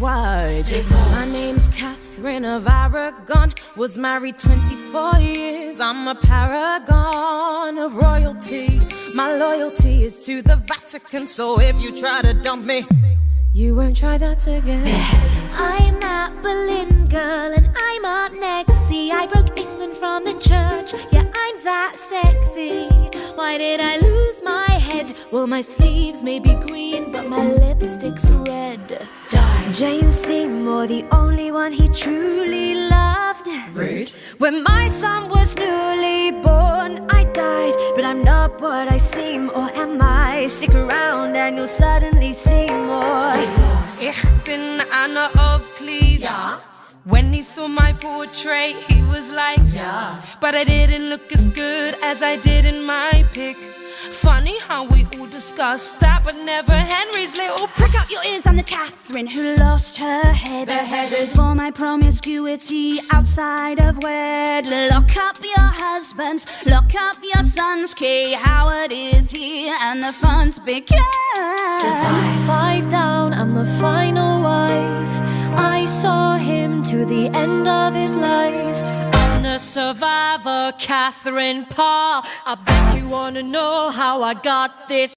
ex-wives. My name's Catherine of Aragon. Was married 24 years. I'm a paragon of royalty. My loyalty is to the Vatican. So if you try to dump me, you won't try that again. I'm that Boleyn girl and I'm up next. See, I broke England from the church. Yeah, I'm that sexy. Why did I lose my head? Well, my sleeves may be green, but my lipstick's red. Die. Jane Seymour, the only one he truly loved. Rude. When my son was newly born, I died. But I'm not what I seem, or am I? Stick around and you'll suddenly see more. Ich bin Anna of Cleves. Ja. When he saw my portrait, he was like, Ja. But I didn't look as good as I did in my pic. Funny how we all discuss that, but never Henry's little prick. up your ears, I'm the Catherine who lost her head. Beheaded. For my promiscuity outside of wed. Lock up your husbands, lock up your sons. Kay Howard is here, and the fun's begun. Survive. Five down, I'm the final wife. I saw him to the end of his life. The survivor, Catherine Parr. I bet you wanna know how I got this.